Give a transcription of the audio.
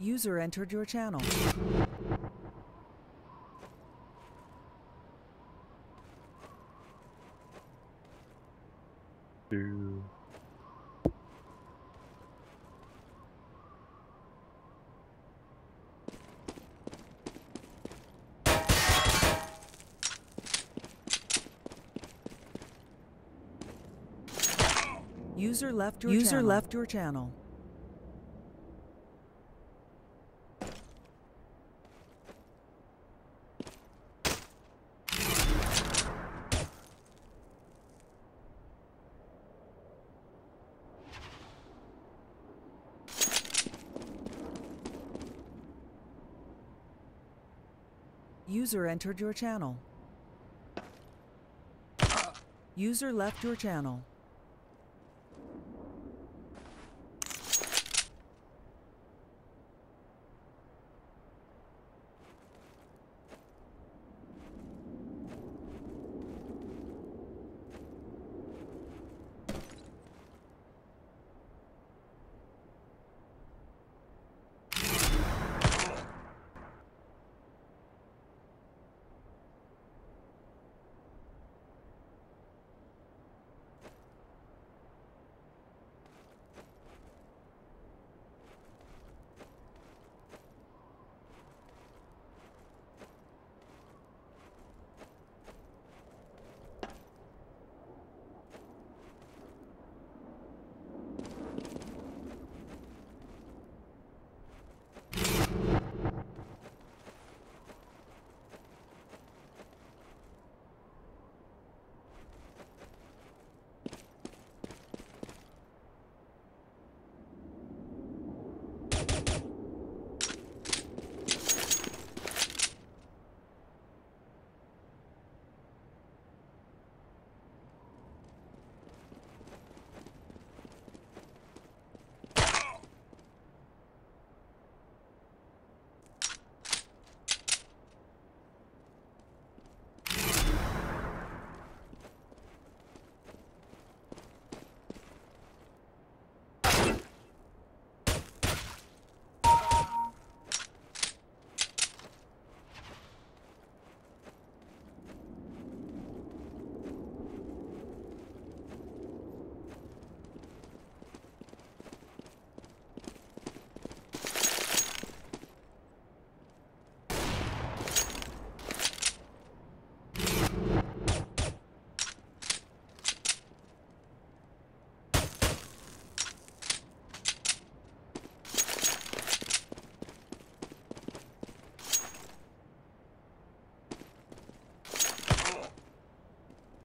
User entered your channel. Two. User left your User channel. left your channel. User entered your channel. User left your channel.